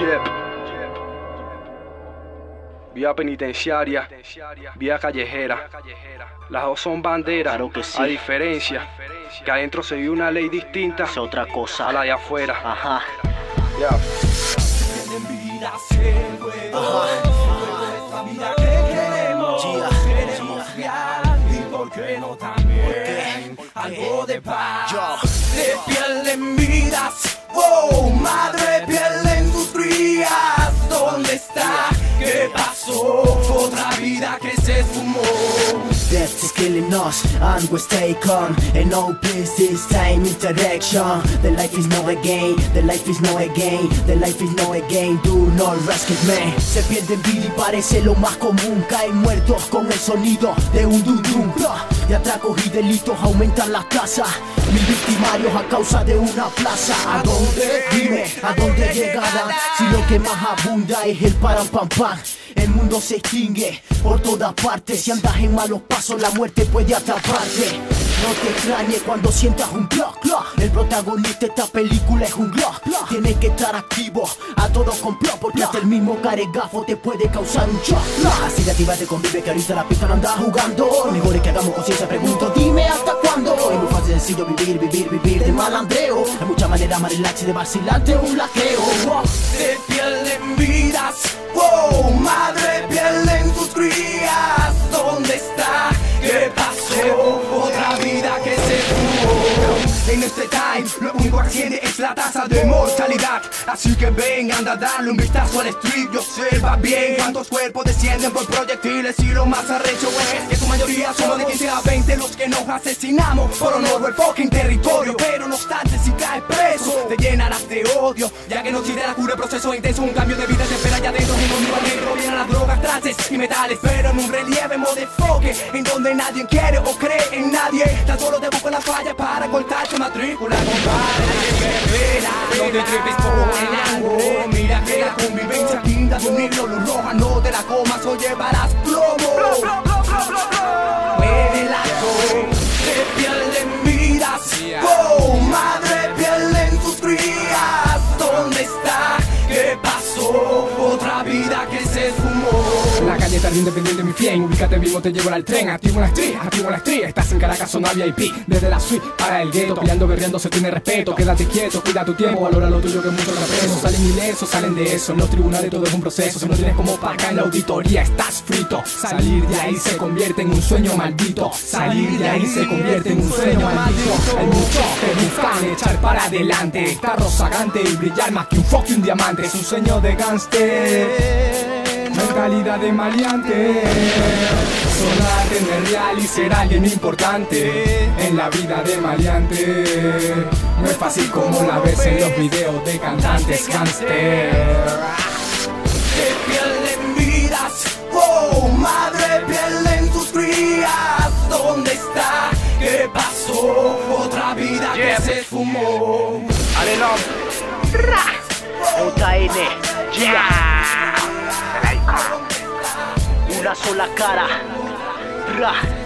Yeah. Vía penitenciaria, vía callejera. Las dos son banderas, Claro que sí. a diferencia que adentro se vive una ley distinta Es otra a la cosa. de afuera. Ajá. Yeah. algo de paz. De piel en vidas, wow, madre Death is killing us and we stay calm. And no peace this time interaction. The life is no again, the life is no again The life is no again, do not rescue me. Se pierden vida y parece lo más común. Caen muertos con el sonido de un dum dum De atracos y delitos aumentan las tasas. Mil victimarios a causa de una plaza. ¿A dónde? Dime, ¿a dónde llegarán? Si lo que más abunda es el param pam pam el mundo se extingue por todas partes. Si andas en malos pasos, la muerte puede atraparte. No te extrañes cuando sientas un block. El protagonista de esta película es un glock. Tienes que estar activo a todo complot porque hasta el mismo caregafo te puede causar un shock. Así de activa te convive que ahorita la pista no anda jugando. Mejor es que hagamos conciencia, pregunto, dime hasta cuándo. Es muy fácil sencillo vivir, vivir, vivir de malandreo. Hay muchas maneras más relax y de vacilarte un laqueo. Wow. de piel en vidas. Wow, madre piel en lo único que asciende es la tasa de mortalidad. Así que ven, anda a darle un vistazo al street y observa bien cuántos cuerpos descienden por proyectiles. Y lo más arrecho es que su mayoría somos de 15 a 20 los que nos asesinamos por honor del fucking territorio. Pero no obstante, si caes preso, te llenarás de odio. Ya que no sirve la cura, el proceso intenso, un cambio de vida te espera allá adentro. En un las drogas, trances y metales. Pero en un relieve, enfoque, en donde nadie quiere o cree en nadie. Tan solo te buscan la falla para cortarte matrícula, compadre. No te tripes por el ángulo. Mira que la convivencia quinta de unirlo, luz roja, no te la comas o llevarás plomo. Muévela de piel en vidas. Oh, madre vida que se esfumó. Tarde independiente mi fiel Ubícate vivo, te llevo al tren. Activo la street, activo la street Estás en Caracas, zona VIP Desde la suite para el gueto Peleando, berreando, se tiene respeto. Quédate quieto, cuida tu tiempo Valora lo tuyo que mucho preso Salen ilesos, salen de eso. En los tribunales todo es un proceso. Si no tienes como pagar en la auditoría Estás frito. Salir de ahí se convierte en un sueño maldito. Salir de ahí se convierte en un sueño maldito. Hay muchos que buscan echar para adelante. Estar rozagante y brillar más que un fucking diamante. Es un sueño de gangster Mentalidad de maleante Sonar, tener real y ser alguien importante En la vida de maleante No es fácil como la ves en los videos de cantantes gangster de piel en vidas. Oh, madre piel en tus crías. ¿Dónde está? ¿Qué pasó? Otra vida que se esfumó. Arenón. JN. Yeah. Una sola cara. Ra.